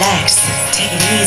relax, take it easy.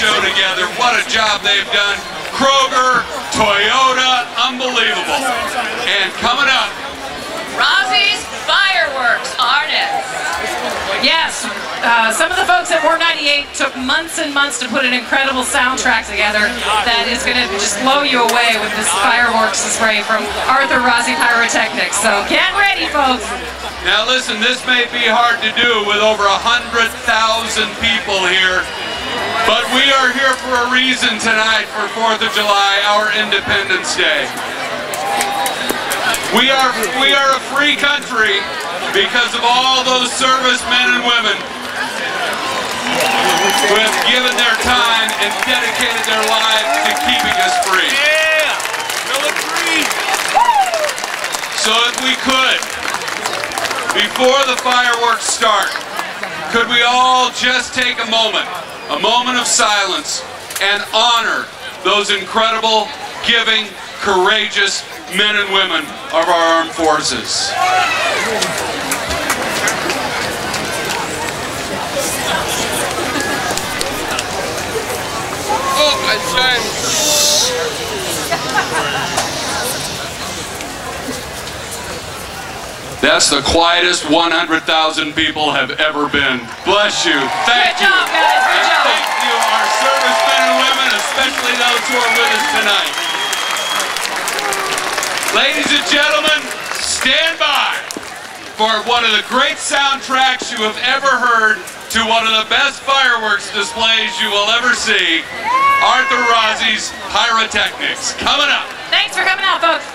Show together. What a job they've done. Kroger, Toyota, unbelievable. And coming up, Rozzi's Fireworks Artists. Yes, uh, some of the folks at Warm 98 took months and months to put an incredible soundtrack together that is going to just blow you away with this fireworks spray from Arthur Rozzi Pyrotechnics. So get ready, folks. now listen, this may be hard to do with over a hundred thousand people here, but we are here for a reason tonight for 4th of July, our Independence Day. We are, we are a free country because of all those servicemen and women who have given their time and dedicated their lives to keeping us free. So if we could, before the fireworks start, could we all just take a moment, a moment of silence, and honor those incredible, giving, courageous men and women of our armed forces? Oh, my son. That's the quietest 100,000 people have ever been. Bless you. Thank Good you. job, guys. Good job. Thank you, our servicemen and women, especially those who are with us tonight. Ladies and gentlemen, stand by for one of the great soundtracks you have ever heard to one of the best fireworks displays you will ever see, Arthur Rozzi's Pyrotechnics. Coming up. Thanks for coming out, folks.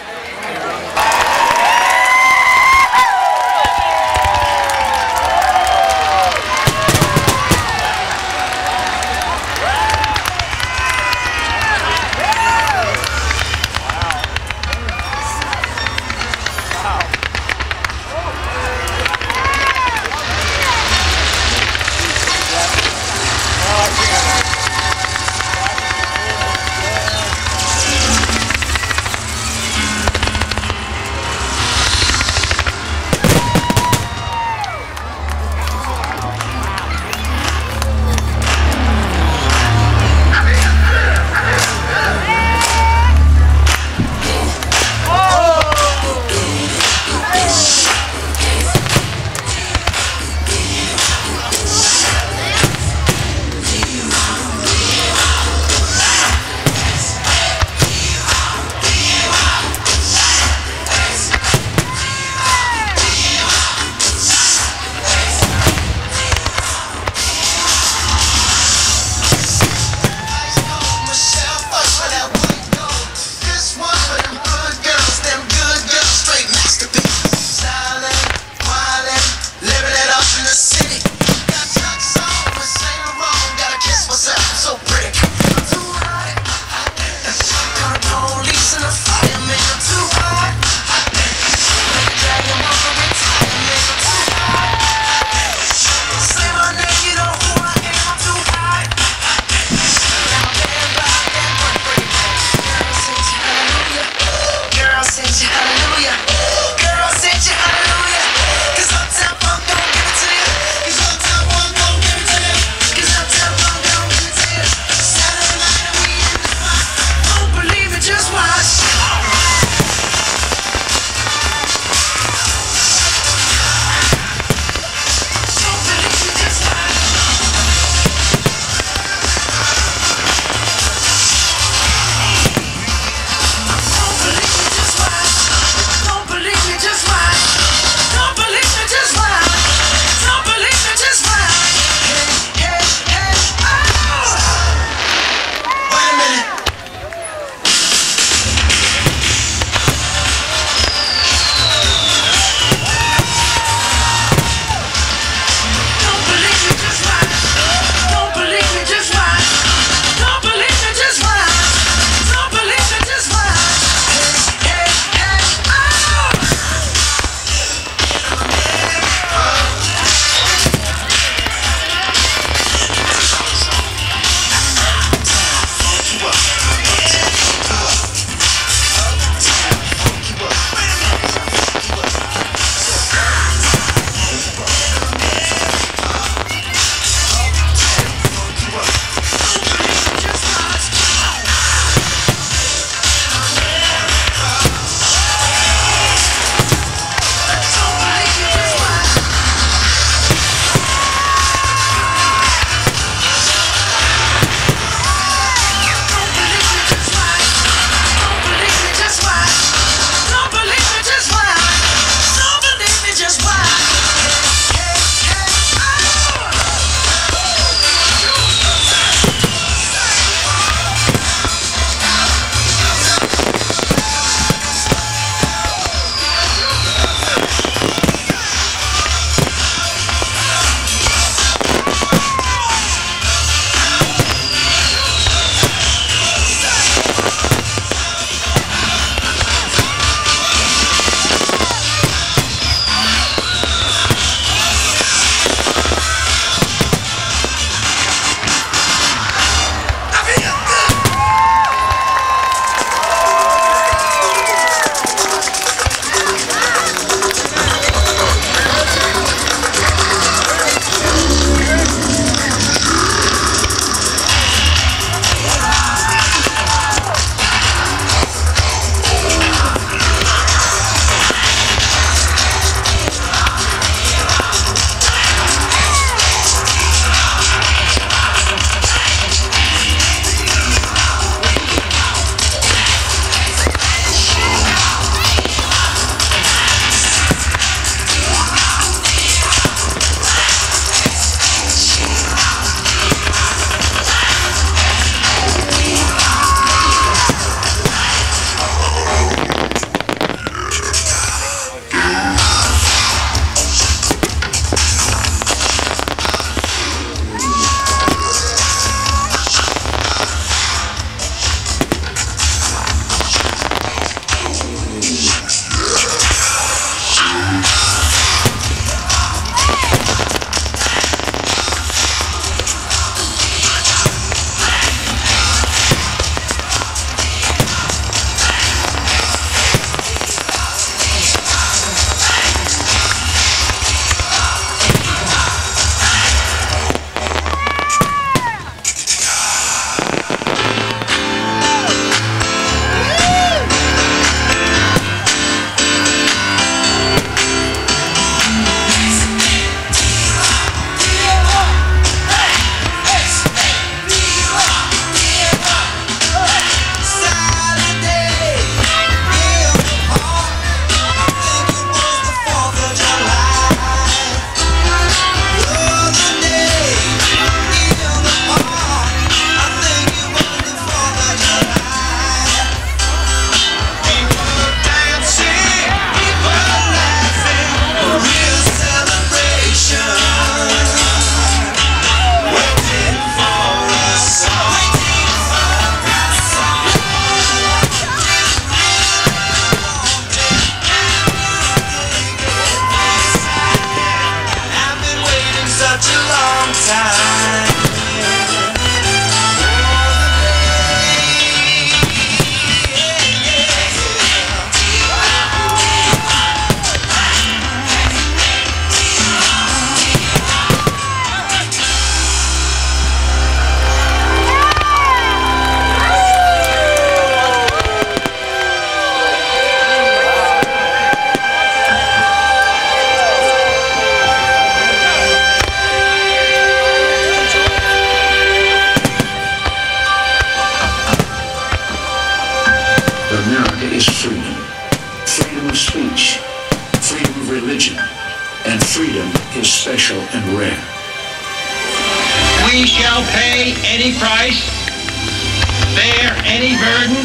Any burden,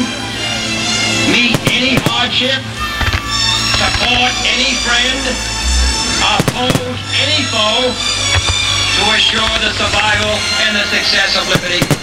meet any hardship, support any friend, oppose any foe to assure the survival and the success of liberty.